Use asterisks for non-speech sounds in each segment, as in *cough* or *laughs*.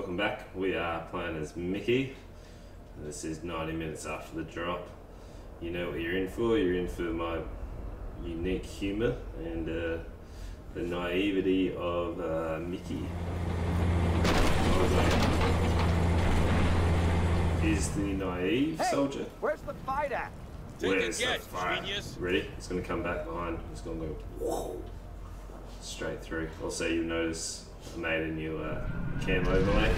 welcome back. We are playing as Mickey. This is 90 minutes after the drop. You know what you're in for. You're in for my unique humour and uh, the naivety of uh, Mickey. Is the naive Hey, soldier? Where's the fight at? Take a Where's the guess, fire? genius. Ready? It's going to come back behind. It's going to go whoa, straight through. Also, you'll notice I made a new uh, cam overlay.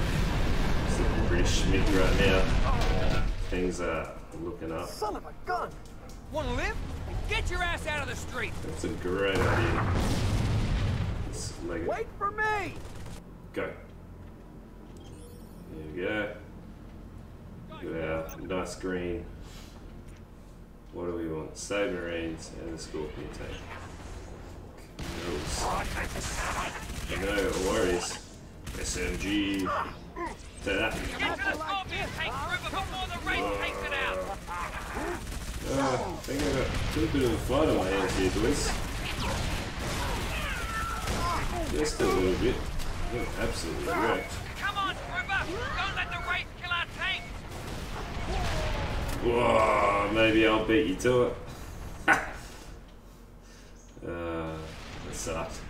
It's looking pretty schmicky right now. Things are looking up. Son of a gun! Wanna live? Get your ass out of the street! That's a great idea. Let's leg it. Wait for me! Go. There we go. Look at our nice green. What do we want? Submarines and the Scorpion tank. No, no worries. SMG. Take that. Get to the Scorpion tank, River, before the Wraith takes it out! Uh, I think I got a little bit of a fight on my hands here, boys. Just a little bit. You're absolutely wrecked. Come on, River! Don't let the Wraith kill our tank! Whoa, maybe I'll beat you to it. uh, *laughs* that sucked.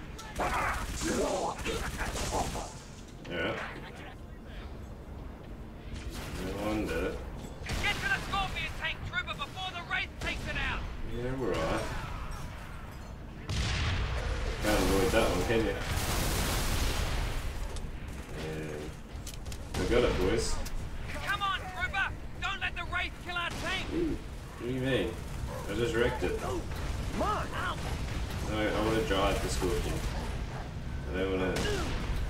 Yeah. No wonder. Get to the Scorpion tank, River, before the Wraith takes it out! Yeah, we're alright. Can't avoid that one, can you? And we got it, boys. Come on, River! Don't let the Wraith kill our tank! Ooh, what do you mean? I just wrecked it. Come on! No, I want to drive the Scorpion. I don't want to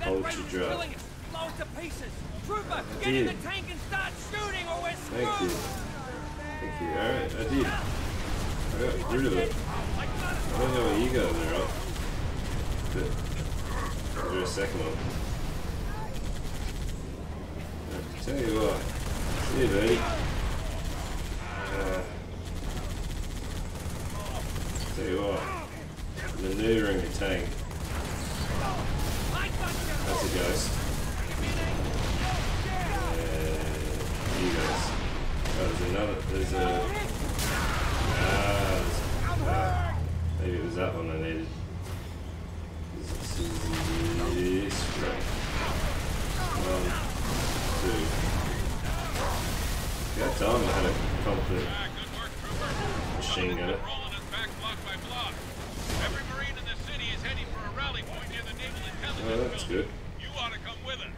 hold you is drive. killing us! Blow it to pieces! Trooper, get in the tank and start shooting or we're Thank you. screwed! Thank you. Alright, I did. I got rid of it. I don't know what you got there, right? But, is there a second one? I tell you what. See you, buddy. Uh, tell you what. Maneuvering a tank. Another. There's a. Ah, there's, ah, maybe it was that one I needed. This is this right. One, two. Got time I had a competent Ah, good work, trooper. machine gunner. Rolling us back block by block. Every Marine in the city is heading for a rally point near the Naval Intelligence Oh, that's Building. good. You ought to come with us.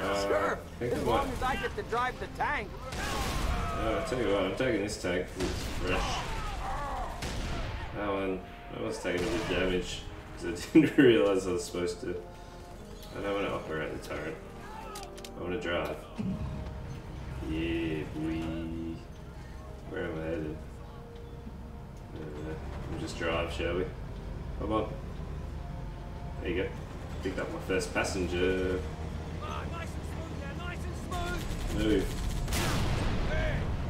Uh, Sure! I think I As might. long as I get to drive the tank. Uh, I'll tell you what, I'm taking this tank because fresh. That one, that one's taking a bit of damage because I *laughs* didn't realise I was supposed to. I don't want to operate the turret. I want to drive. Yeah, boy. Where am I headed? Uh, we'll just drive, shall we? Come on. There you go. Picked up my first passenger. Ah, nice and smooth there, nice and smooth! Move.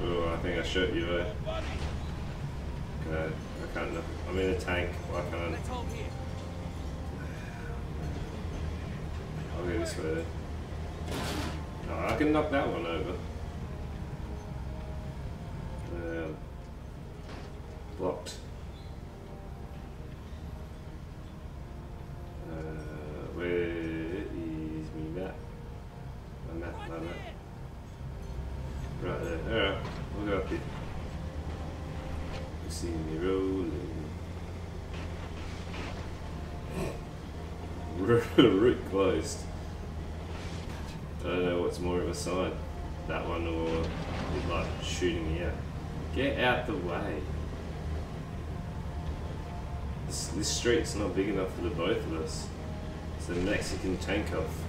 Oh, I think I shot you, eh? Okay, I can't. I'm in a tank. Why can't. I'll go this way. Oh, I can knock that one over. Um, blocked. Route *laughs* closed. I don't know what's more of a sign. That one or like shooting me out. Get out the way. This, this street's not big enough for the both of us. It's a Mexican tank off.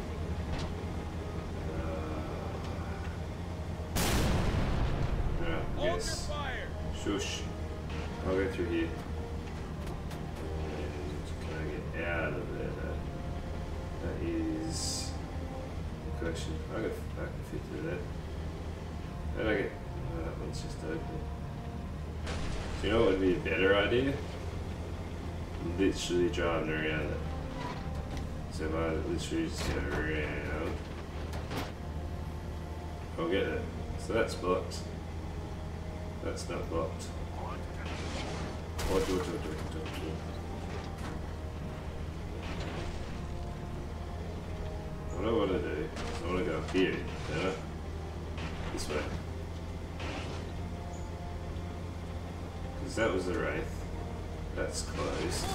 Uh, Hold yes. Shush. I'll go through here. Question. I can, I can fit through that. How I get? Uh, oh, that one's just open. Do you know what would be a better idea? Literally driving around it. So if I literally just go around I'll get it. So that's blocked. That's not blocked. Oh, what do, do, do, do, do. What I want to do is I want to go up here, don't I? This way. Because that was the Wraith. That's closed.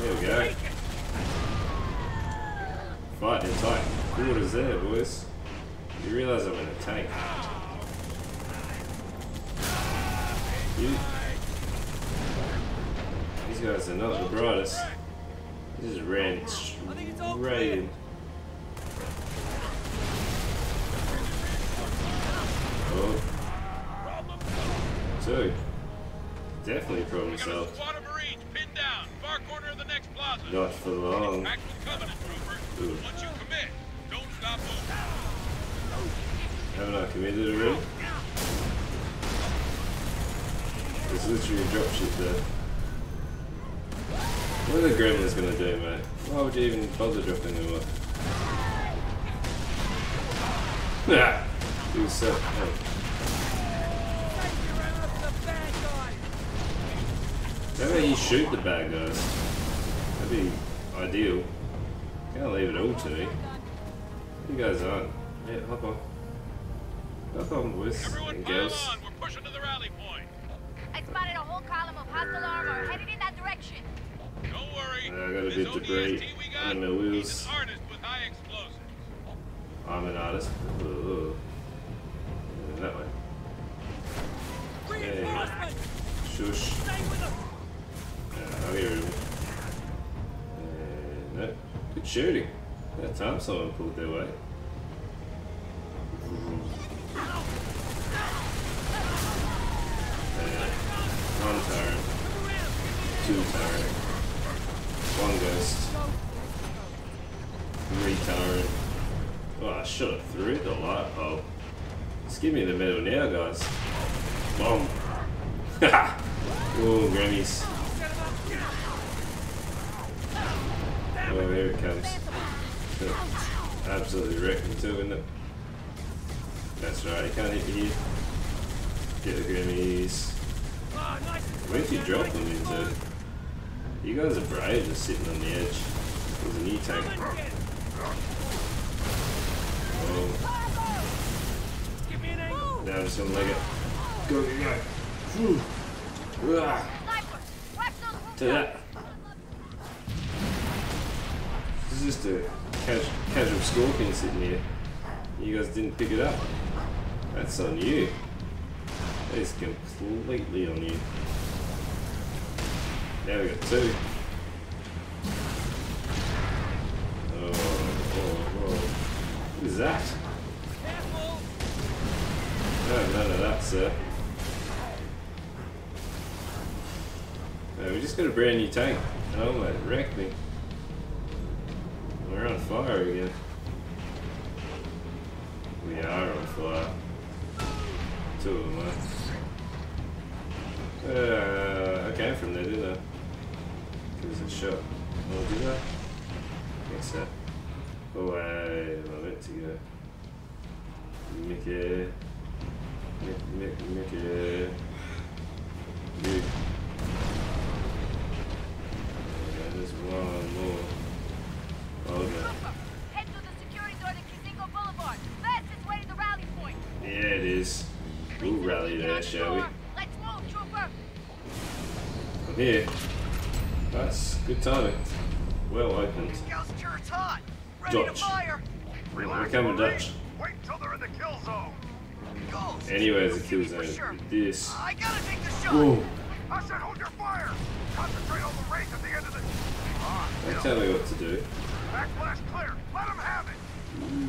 There we go. Fighting in tight quarters there, boys. You realise I'm in a tank. You, these guys are not the brightest. This is ran straight in. Oh. Two. Definitely pro We got a myself. squad of Marines pinned down, far corner of the next plaza. Not for long. Back with Covenant troopers. Ooh. Once you commit, don't stop moving. Haven't I committed already? It's literally a dropship there. What are the gremlins gonna do, mate? Why would you even bother dropping them off? Yeah! *laughs* He was so. Oh. How about you shoot the bad guys? That'd be ideal. Can't leave it all to me. You guys aren't. Yeah, hop on. Hop on, boys Everyone and pile girls. on. We're pushing to the rally point. I spotted a whole column of hostile armor headed in that direction. Don't worry. Uh, I got a This bit debris ODST we got, on my he's wheels. an artist with high explosives. I'm an artist. Ooh. Uh, That way. Yeah. Shush. Shooting. That time someone pulled their. Uh, one turret. Two turret. One ghost. Three turret. Oh, I shot it through the light bulb. Just give me the medal now, guys. Boom. *laughs* oh, Grammys. Me too, isn't it? That's right, you can't hit me here. Get the Grammys. Where'd you drop them into? You guys are brave just sitting on the edge. There's an E-tank. Oh. Now I'm just gonna leg it. Go, go, go. Whew. To that. This is just a cas- casual scorpion sitting here. You guys didn't pick it up. That's on you. That is completely on you. Now we got two. Oh, oh, oh. What is that? No, none of that, sir. We just got a brand new tank. Oh my, it wrecked me. We're on fire again. We are on fire. Two of them are. Uh, I came from there, didn't I? Us a shot. Oh, did I? Guess so. Oh, I meant to go. Mickey. Mick, Mick, Mickey. That's good timing. Well opened. Ghost hot. Ready Dutch. to fire. We're coming Dutch. Wait till they're in the kill zone. Ghost. Anyway, there's a kill For zone. sure. This. I gotta take the shot. Ooh. I said hold your fire. Concentrate on the Wraith at the end of the. Ah, Don't tell me what to do. Backblast clear. Let them have it.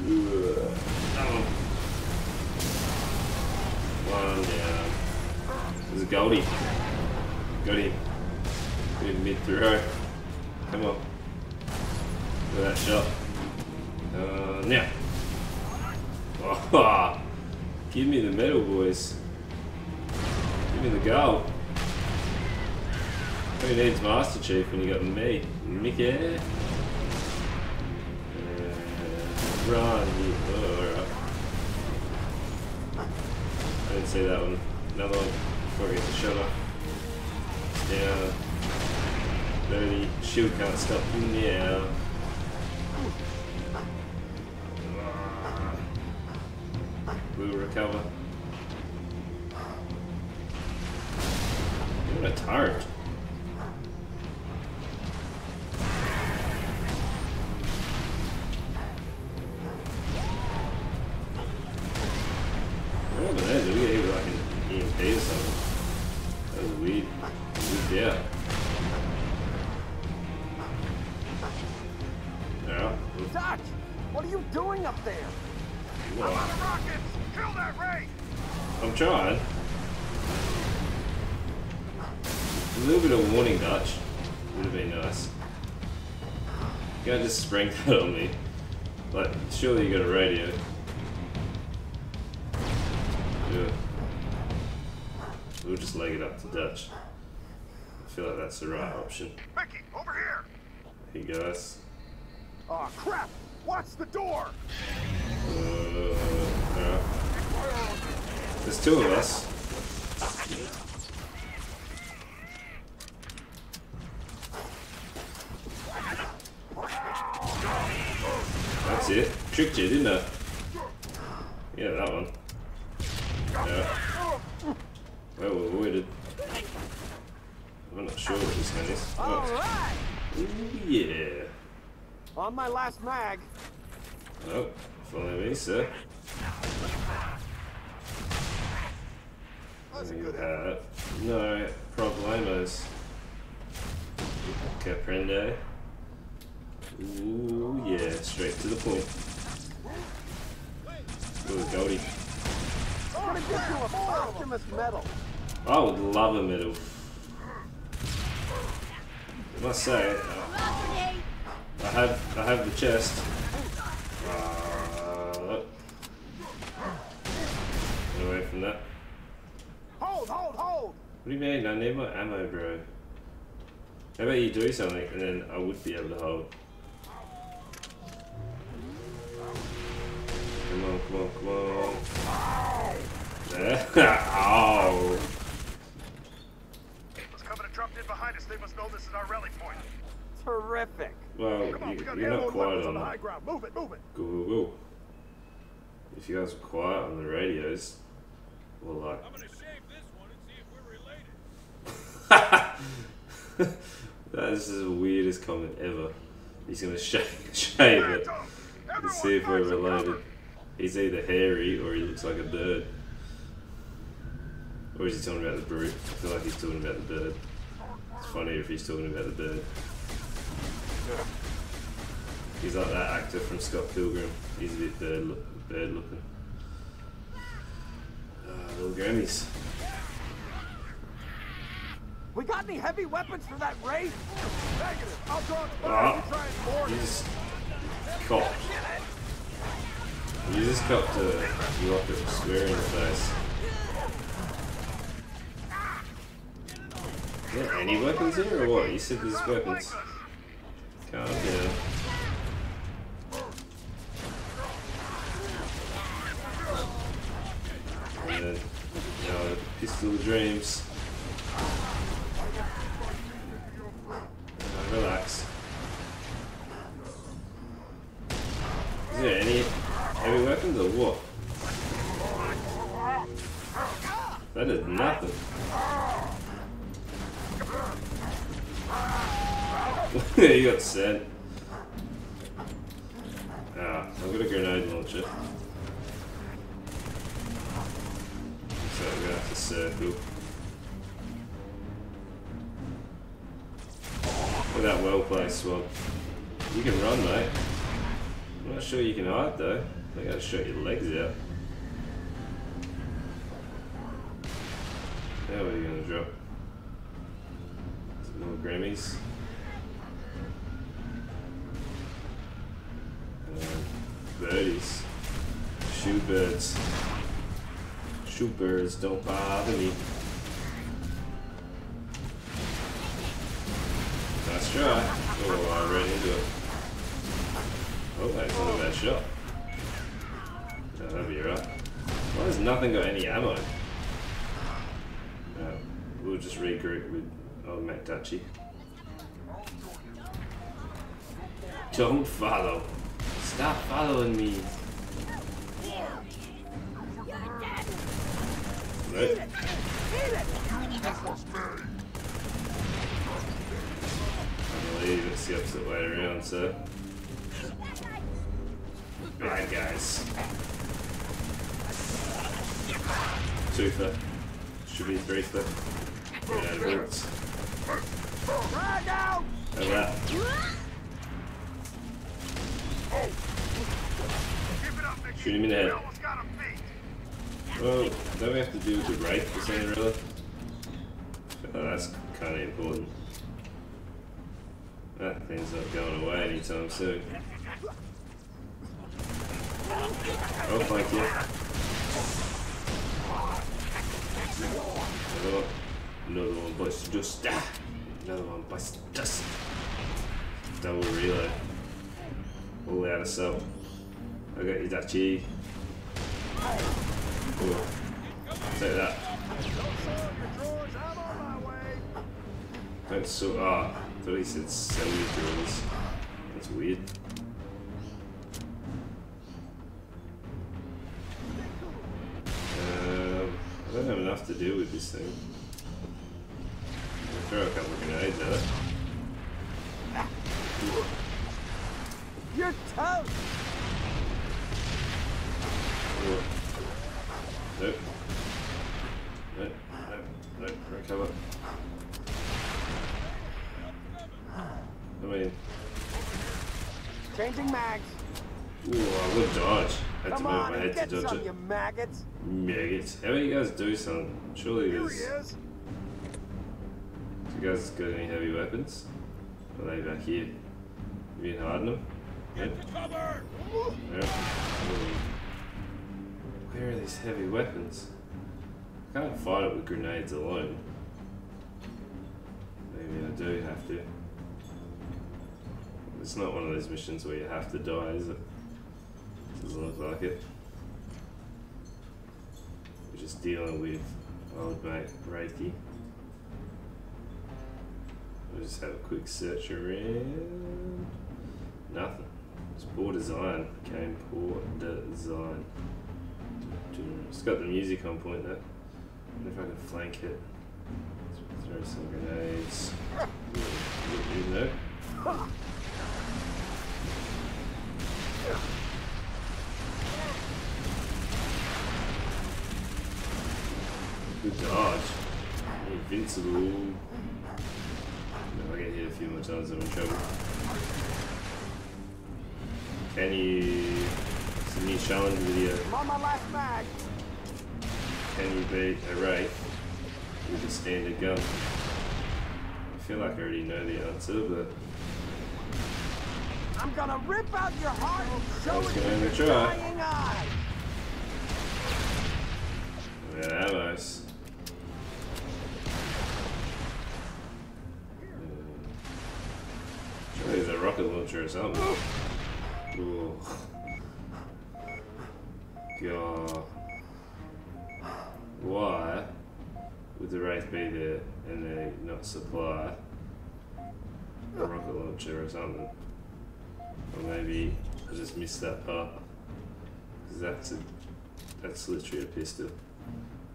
Ugh. Oh. One down. There's a Goldie. Got him. Good mid throw. Come on. That shot. Uh. Oh, *laughs* give me the medal, boys. Give me the gold. Who needs Master Chief when you got me? Mickey? Uh, run. Oh, alright. didn't see that one. Another one before I get the shot off. Dirty. Shield can't stop him now. We'll recover. What a turret. A little bit of warning, Dutch. Would have been nice. You can't just spring that on me. Like, surely you got a radio. Yeah. We'll just leg it up to Dutch. I feel like that's the right option. Mickey, over here! Hey guys. Oh crap! Watch the door! Uh, yeah. There's two of us. That's it. Tricked you, didn't I? Yeah, that one. Yeah. Well, we avoided. I'm not sure what this one is. Oh, ooh, yeah. On my last mag. Oh, follow me, sir. That's a good have no problemos. Caprende. Ooh, yeah, straight to the point. Ooh, Goldie. I'm gonna give you a Optimus medal. I would love a medal. I must say, uh, I have I have the chest. Uh, get away from that. Hold, hold, hold. What do you mean? I need my ammo, bro. How about you do something and then I would be able to hold. Come on, come on, come on. *laughs* Oh. There. Ow. What's coming and dropped in behind us? They must know this is our rally point. Terrific. Well, Come on, we you, got you're ammo not quiet on on the the high ground. Move it, move it! Go, go, go. If you guys are quiet on the radios, well, like, I'm gonna shave this one and see if we're related. *laughs* that is the weirdest comment ever. He's gonna *laughs* shave, shave it And see if we're related. He's either hairy or he looks like a bird. Or is he talking about the brute? I feel like he's talking about the bird. It's funnier if he's talking about the bird. He's like that actor from Scott Pilgrim. He's a bit bird, look, bird looking. Ah, little Grammys. We got any heavy weapons for that Wraith? Negative! I'll draw its fire if you try and board you it! You just copped a rocket square in the face. Are there any weapons here or what? You said there's weapons. God down. And then, you know, pistol dreams. Uh, relax. Is there any heavy weapons or what? That is nothing. You got sent. Ah, I've got a grenade launcher. So we're gonna have to circle. Look at that well placed swap. You can run, mate. I'm not sure you can hide though. I think I shot your legs out. Now are you gonna drop? Some more Grammys. Birdies. Shoe birds. Shoe birds don't bother me. Nice try. Oh, I ran into it. Oh, that's not a bad shot. That'll be right. Why has nothing got any ammo? Uh, we'll just regroup with old Matt Dutchy. Don't follow. Stop following me. Right. I believe it's the opposite way around, so. Bad guys. Two foot. Should be three foot. Yeah, it works. Drag out! How about Keep it Shoot him in the head. Well, don't we have to do the rate for Cinderella? Oh, that's kind of important. That thing's not going away anytime soon. Oh, thank you. Another one. Another one bites dust. Ah! Another one bites dust. Double reload. All out of cell. I got you, Dutchy. Take that. That's so. Ah, I thought he said your drawers. That's weird. Um, I don't have enough to do with this thing. I'll throw a couple of grenades at it. You're toast! Ooh. Nope. Nope. Nope. Nope. Recover. I mean, Changing mags. ooh, I would dodge. I had to Come move on, my head get to dodge some, it. you maggots. Maggots. How about you guys do something? Surely Here there's. he is. You guys got any heavy weapons? Are they back here? You been hiding them? Yep. Cover! Yep. Where are these heavy weapons? I can't fight it with grenades alone. Maybe I do have to. It's not one of those missions where you have to die, is it? Doesn't look like it. We're just dealing with old mate Reiki. We'll just have a quick search around. Nothing. It's poor design. Came poor design. It's got the music on point though. wonder if I can flank it. Throw some grenades. You know. Good dodge. Invincible. If I get hit a few more times, I'm in trouble. Can you... New challenge video. Uh, I'm on my last mag. Can you beat uh, a Wraith with a standard gun? I feel like I already know the answer, but I'm gonna rip out your heart and show it to your try. dying eye. that ammo's. Surely there's a rocket launcher or something. Ooh. God. Why would the Wraith be there and they not supply a rocket launcher or something? Or maybe I just missed that part. Because that's a, that's literally a pistol.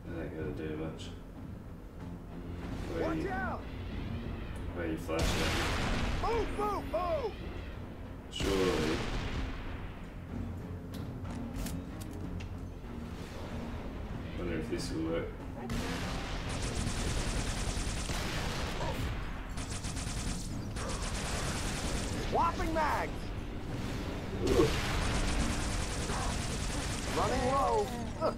That ain't gonna do much. Where Watch you, out! where you flashing at me? Move, move, move! Surely. This will work. Swapping mags! Running low. Ugh.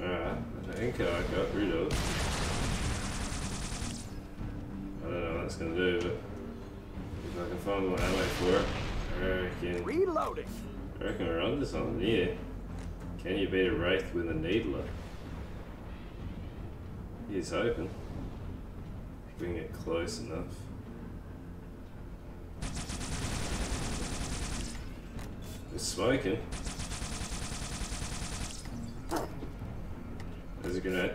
Alright, I think I got rid of. I don't know what that's gonna do, but if I can find more ammo for it, I reckon, Reloading. I reckon we're onto something here. Can you beat a Wraith with a Needler? He's open. Can get close enough. It's smoking. There's a grenade.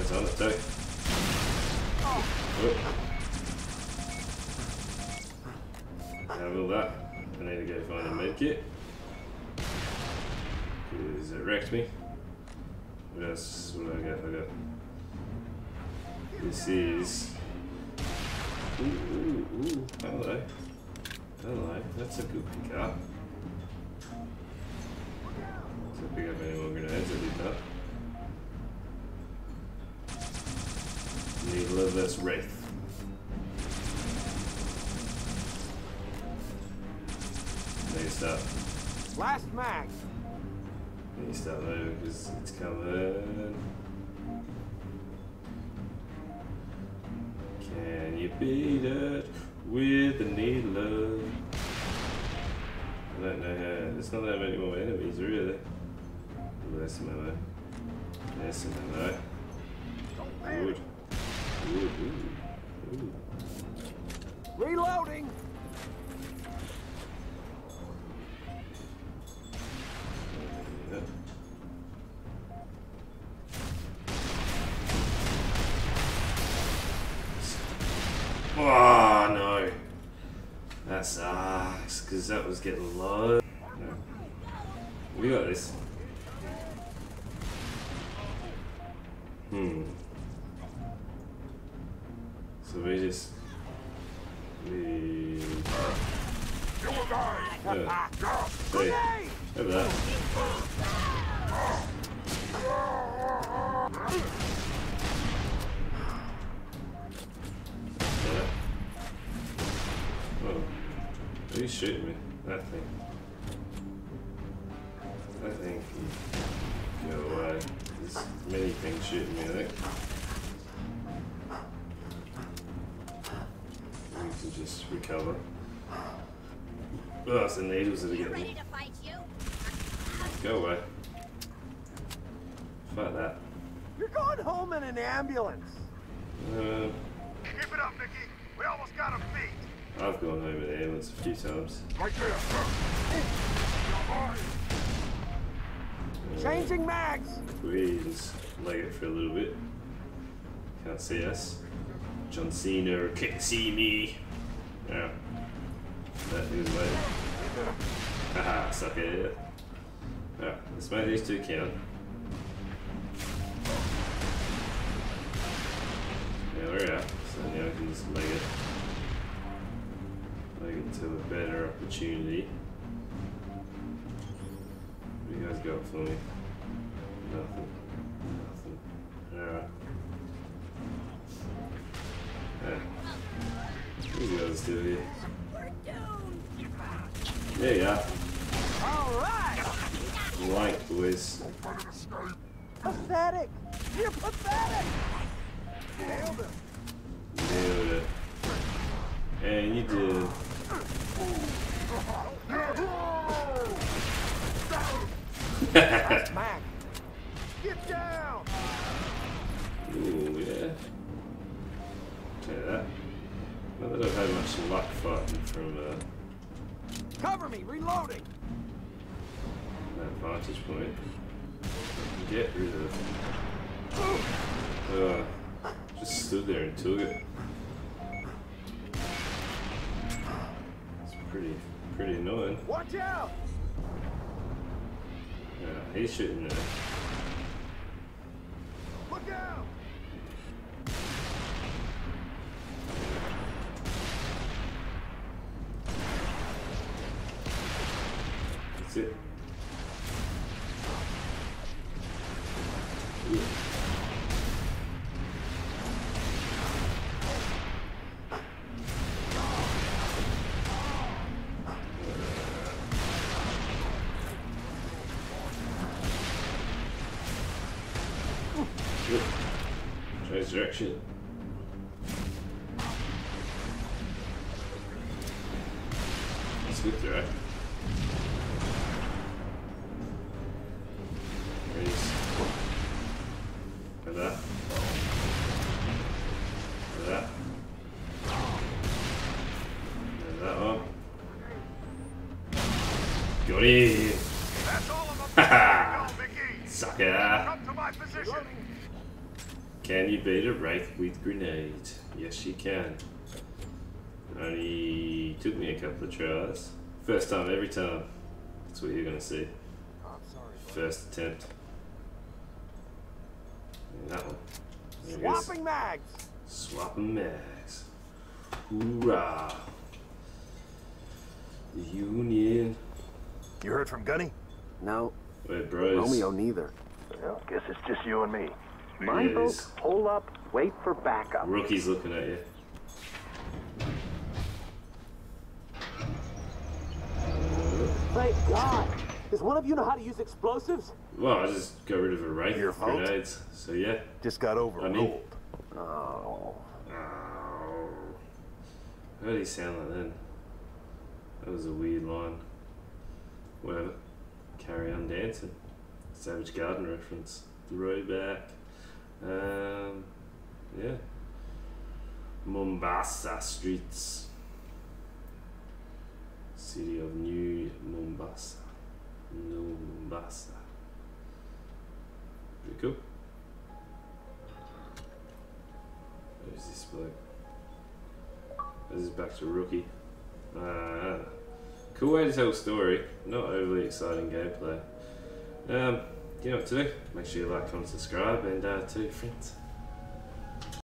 It's on its back. Whoop. Handle that. I need to go find a medkit. It wrecked me. What else? What I got? I got. This is. Ooh, ooh, ooh. Hello. Hello. That's a good pickup. Does it pick up any more grenades? I did not. Need Loveless Wraith. Next up. Last mag. To start moving because it's coming. Can you beat it with the needler? I don't know how. There's not that many more enemies, really. Ooh, that's some ammo. There's some ammo. Good. Good. Ooh. Getting low. We got this. Hmm. So we just. We. You. Yeah. Hey, over that. Yeah. Oh. Who's shooting me? That thing. I think he go away. There's many things shooting me, I think. We can just recover. Oh, it's the needles that are getting me. to fight you? Go away. Fuck that. You're going home in an ambulance. Uh, Keep it up, Mickey. We almost got him beat. I've gone home in ambulance a few times. Right. Changing mags. We just leg it for a little bit. Can't see us. John Cena can't see me. Yeah. That is later. Haha, suck it. Yeah, let's make these two count. Yeah, we're out. So now we can just leg it. It to a better opportunity. What do you guys got for me? Nothing. Nothing. Alright. Yeah. What do you guys do here? There you are. All right. Boys. Pathetic. You're pathetic. Nailed him. Nailed it. And you did. Mag. Get down. Ooh, yeah. That. Not that I've had much luck fighting from uh, Cover me. Reloading. that vantage point. Get rid of. Uh, just stood there and took it. Pretty, pretty annoying. Watch out. Yeah, he's shooting there. Look out. That's it. Direction. That's good, right? Raise. Like that. Like that. And that one. Got it! That's all of them. Haha! *laughs* Go, Nicky. Sucker! Come to my position. Can you beat a Wraith with grenade? Yes, you can. Only took me a couple of tries. First time, every time. That's what you're gonna see. First attempt. And that one. There. Swapping mags. Swapping mags. Hoorah! The Union. You heard from Gunny? No, Wait, bros. Romeo neither. Well, guess it's just you and me. My It boat, is. hold up, wait for backup. Rookie's looking at you. Thank God. Does one of you know how to use explosives? Well, I just got rid of a Wraith Your with fault? grenades. So yeah. Just got over overruled. Oh. Oh. How did he sound like then? That was a weird line. Whatever. Carry on dancing. Savage Garden reference. Throwback. Um, yeah. Mombasa streets. City of New Mombasa. New Mombasa. Pretty cool. Who's this bloke? This is back to rookie. Uh, cool way to tell a story. Not overly exciting gameplay. Um, know what to do. Make sure you like, comment, subscribe, and uh, tell your friends.